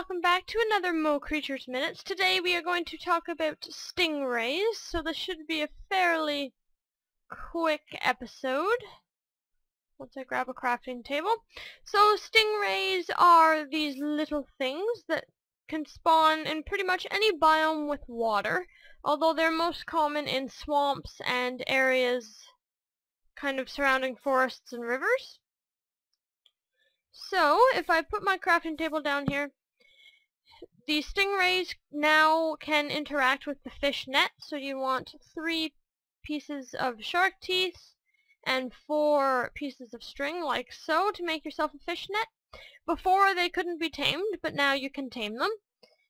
welcome back to another Mo Creatures Minutes. Today we are going to talk about stingrays, so this should be a fairly quick episode. Once I grab a crafting table. So stingrays are these little things that can spawn in pretty much any biome with water, although they're most common in swamps and areas kind of surrounding forests and rivers. So, if I put my crafting table down here, the stingrays now can interact with the fish net, so you want three pieces of shark teeth and four pieces of string like so to make yourself a fish net. Before they couldn't be tamed, but now you can tame them.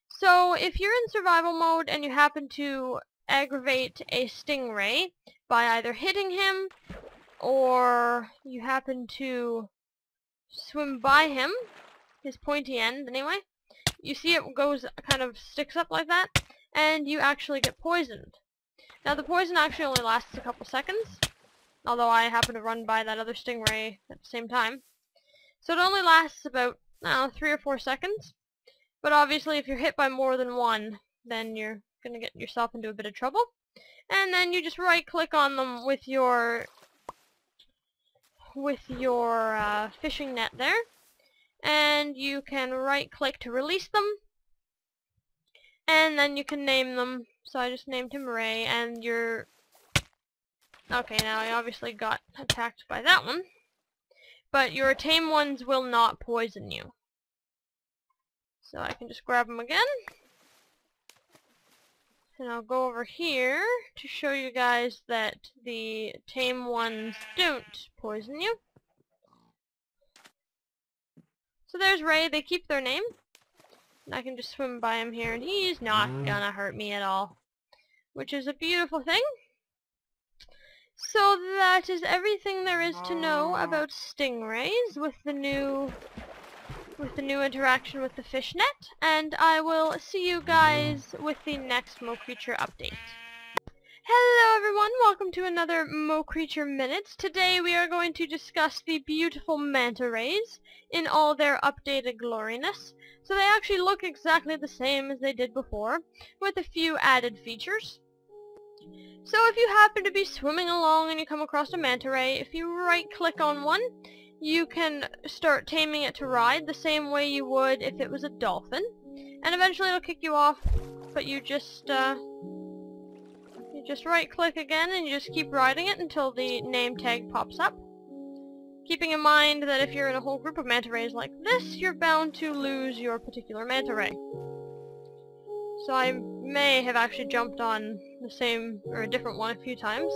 So if you're in survival mode and you happen to aggravate a stingray by either hitting him or you happen to swim by him, his pointy end anyway, you see it goes, kind of sticks up like that, and you actually get poisoned. Now the poison actually only lasts a couple seconds, although I happen to run by that other stingray at the same time. So it only lasts about, I know, three or four seconds. But obviously if you're hit by more than one, then you're going to get yourself into a bit of trouble. And then you just right click on them with your with your uh, fishing net there and you can right click to release them and then you can name them. So I just named him Ray and you're okay now I obviously got attacked by that one. But your tame ones will not poison you. So I can just grab them again. And I'll go over here to show you guys that the tame ones don't poison you. So there's Ray. They keep their name. I can just swim by him here, and he's not mm. gonna hurt me at all. Which is a beautiful thing. So that is everything there is to know about stingrays with the new with the new interaction with the fishnet, and I will see you guys with the next Mo Creature update. Hello everyone, welcome to another Mo Creature Minutes. Today we are going to discuss the beautiful manta rays in all their updated gloriness. So they actually look exactly the same as they did before, with a few added features. So if you happen to be swimming along and you come across a manta ray, if you right click on one, you can start taming it to ride the same way you would if it was a dolphin. And eventually it'll kick you off, but you just, uh, just right click again and you just keep riding it until the name tag pops up. Keeping in mind that if you're in a whole group of manta rays like this, you're bound to lose your particular manta ray. So I may have actually jumped on the same, or a different one a few times.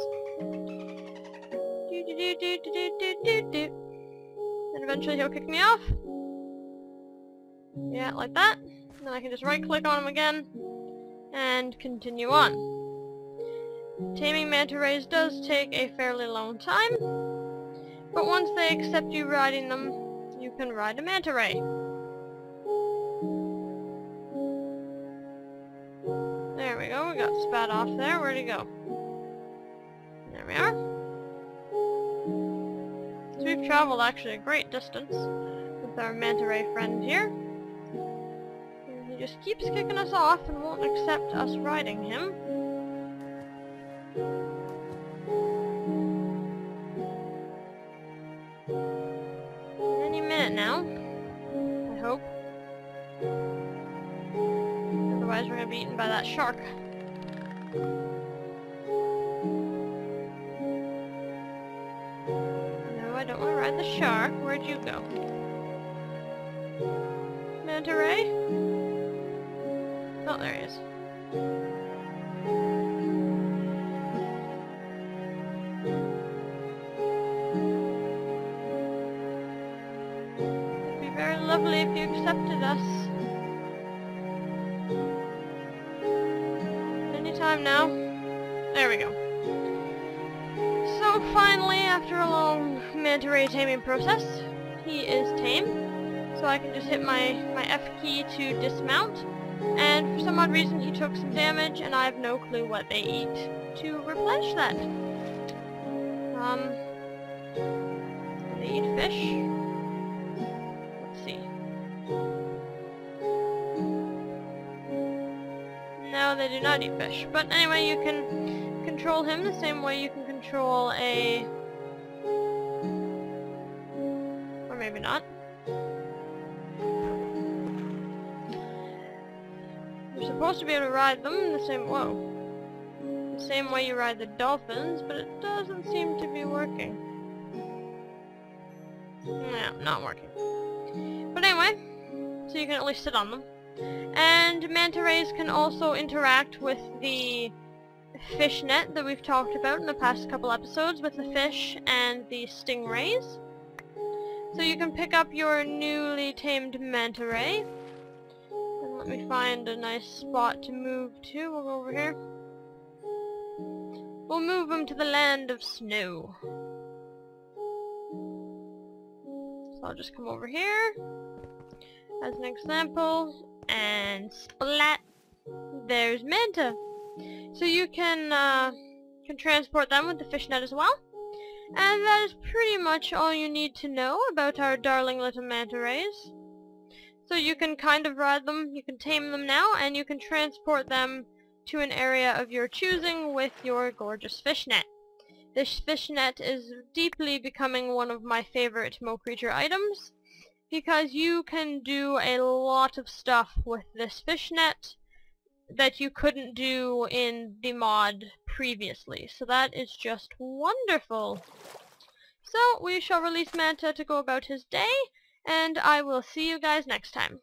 And eventually he'll kick me off. Yeah, like that. Then I can just right click on him again and continue on. Taming manta rays does take a fairly long time, but once they accept you riding them, you can ride a manta ray. There we go, we got spat off there, where'd he go? There we are we've traveled actually a great distance with our manta ray friend here. And he just keeps kicking us off and won't accept us riding him. Any minute now. I hope. Otherwise we're gonna be eaten by that shark. No, I don't wanna ride the shark. Where'd you go? Manta Ray? Oh, there he is. Anytime now. There we go. So finally, after a long manta ray taming process. He is tame, so I can just hit my, my F key to dismount. And for some odd reason he took some damage, and I have no clue what they eat to replenish that. Um, they eat fish. They do not eat fish. But anyway, you can control him the same way you can control a... Or maybe not. You're supposed to be able to ride them the same... Whoa. The same way you ride the dolphins, but it doesn't seem to be working. No, not working. But anyway, so you can at least sit on them. And manta rays can also interact with the fish net that we've talked about in the past couple episodes with the fish and the stingrays. So you can pick up your newly tamed manta ray. And let me find a nice spot to move to. We'll go over here. We'll move him to the land of snow. So I'll just come over here as an example and splat. There's Manta. So you can uh, can transport them with the fishnet as well. And that is pretty much all you need to know about our darling little manta rays. So you can kind of ride them, you can tame them now, and you can transport them to an area of your choosing with your gorgeous fishnet. This fishnet is deeply becoming one of my favorite Mo Creature items because you can do a lot of stuff with this fishnet that you couldn't do in the mod previously. So that is just wonderful. So we shall release Manta to go about his day, and I will see you guys next time.